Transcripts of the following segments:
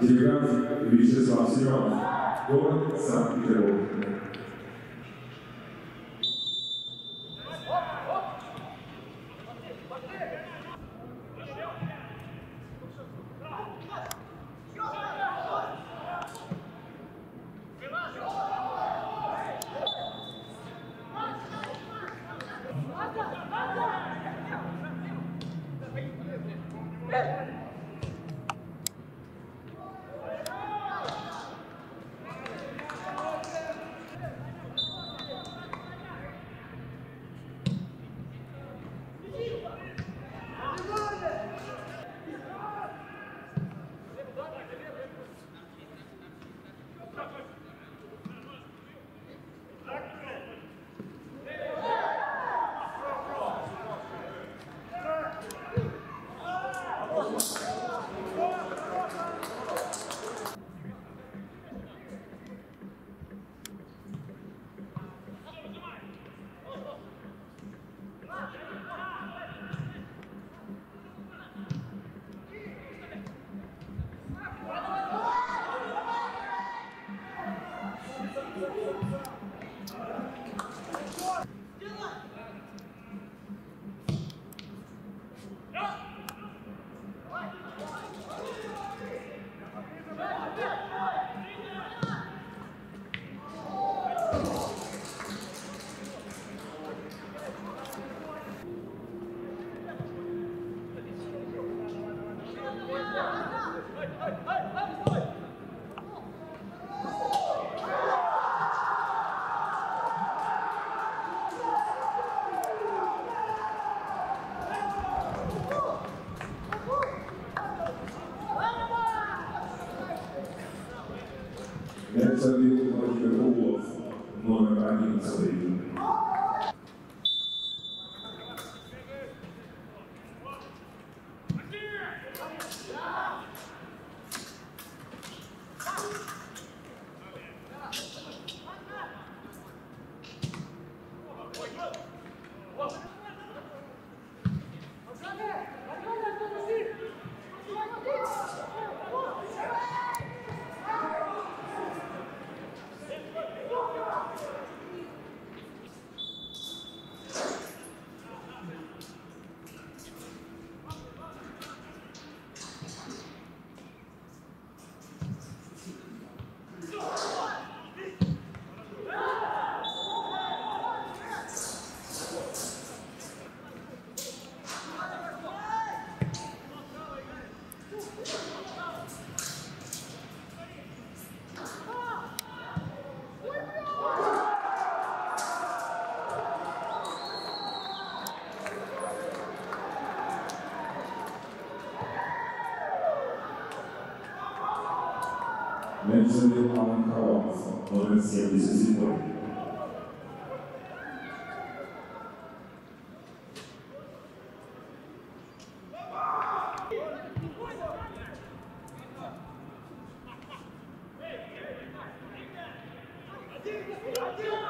Делегат Вячеслав Семенов, город Санкт-Петербург. Hey. Oh! забил Владимир Углов, номер 11. Mentioned Alan Carlos, Modern Services Incorporated. Thank you.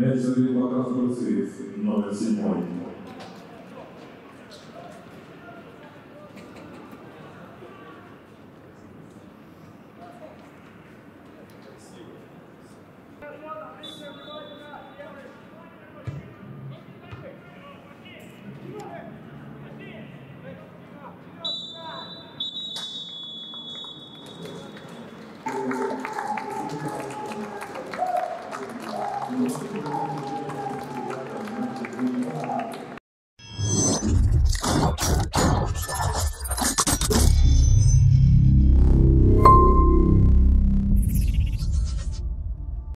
Mestre, eu vou para vocês. Meu nome.